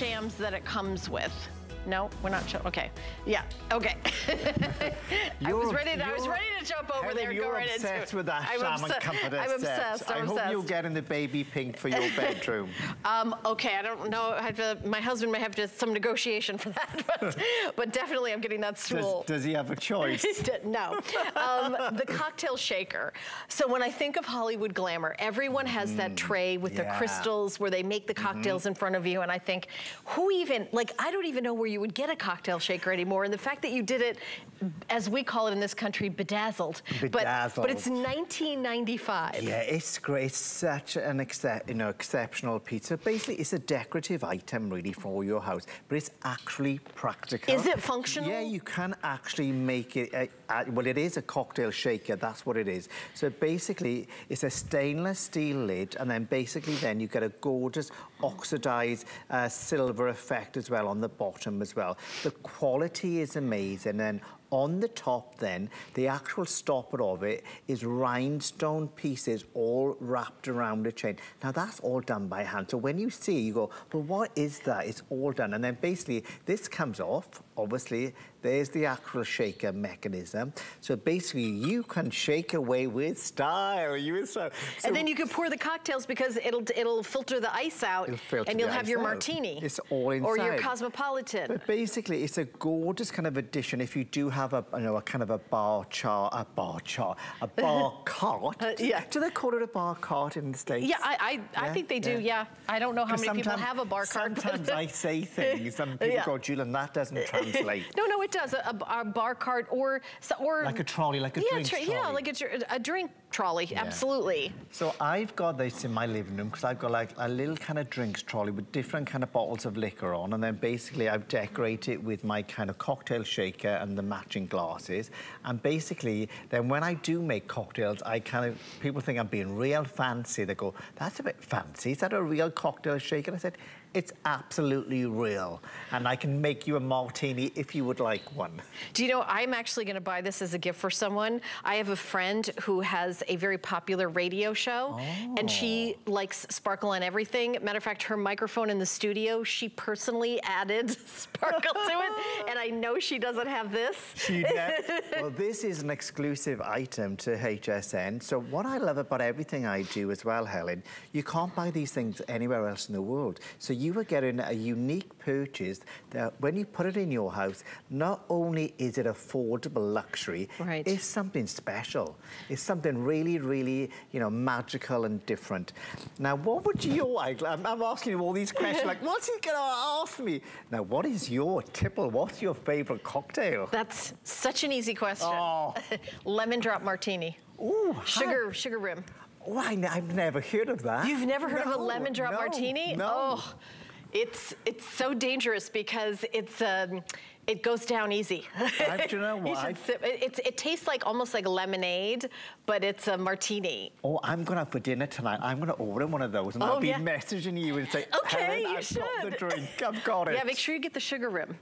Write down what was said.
jams that it comes with. No, we're not sure. Okay. Yeah. Okay. I was ready. To, I was ready to jump over Helen, there. You're Go right obsessed into with that I'm Shaman obsessed. Comforter I'm set. obsessed. I'm I obsessed. hope you're getting the baby pink for your bedroom. Um, okay, I don't know. I have to, my husband may have to some negotiation for that, but, but definitely I'm getting that does, stool. does he have a choice? no. Um, the cocktail shaker. So when I think of Hollywood glamour, everyone has that tray with the Mm, yeah. Mm-hmm. crystals where they make the cocktails in front of you. And I think, who even, like, I don't even know where you would get a cocktail shaker anymore. And the fact that you did it, as we call it in this country, bedazzled. But, but it's 1995. Yeah, it's great. It's such an you know, exceptional pizza. Basically, it's a decorative item really for your house, but it's actually practical. Is it functional? Yeah, you can actually make it. A, a, well, it is a cocktail shaker. That's what it is. So basically, it's a stainless steel lid, and then basically, then you get a gorgeous oxidized uh, silver effect as well on the bottom as well. The quality is amazing, and on the top then, the actual stopper of it is rhinestone pieces all wrapped around a chain. Now that's all done by hand. So when you see, you go, well, what is that? It's all done. And then basically this comes off, obviously, there's the actual shaker mechanism. So basically you can shake away with style. You with style. So and then you can pour the cocktails because it'll it'll filter the ice out, and you'll have your out. martini. It's all inside. Or your cosmopolitan. But basically, it's a gorgeous kind of addition if you do have a, you know, a kind of a bar chart, a bar chart, a bar cart. Uh, yeah. Do they call it a bar cart in the States? Yeah, I I, I think they do. yeah. Yeah, I don't know how many people have a bar cart. Sometimes I say things and people Yeah. go, Julien, that doesn't translate. No, no, it does. A, a, a bar cart or or Like a trolley, like a yeah, drinks tra- yeah, like a, a drink trolley. Absolutely. So I've got this in my living room because I've got like a little kind of drinks trolley with different kind of bottles of liquor on and then basically I've decorated it with my kind of cocktail shaker and the matching glasses and basically then when I do make cocktails I kind of people think I'm being real fancy they go that's a bit fancy is that a real cocktail shaker and I said it's absolutely real and I can make you a martini if you would like one Do you know, I'm actually gonna buy this as a gift for someone. I have a friend who has a very popular radio show and she Oh. likes sparkle on everything. Matter of fact, her microphone in the studio, she personally added sparkle to it. And I know she doesn't have this. She ne- well, this is an exclusive item to HSN. So what I love about everything I do as well, Helen, you can't buy these things anywhere else in the world. So you are getting a unique purchase that when you put it in your house, not only is it affordable luxury, Right. it's something special. It's something really, really, you know, magical and different. Now, what would your. I'm, I'm asking you all these questions, like, what's he gonna ask me? Now, what is your tipple? What's your favorite cocktail? That's such an easy question. Oh. Lemon drop martini. Ooh, Sugar, sugar rim. Oh, I, have never heard of that. You've never heard of a lemon drop no, martini? No. Oh, it's it's so dangerous because it's um, it goes down easy. I- you know what? should sip- it, it tastes like almost like lemonade, but it's a martini. Oh, I'm going out for dinner tonight. I'm going to order one of those and Oh, I'll be yeah. messaging you and say, Okay, Helen, I've got the drink. I've got it. Yeah, make sure you get the sugar rim.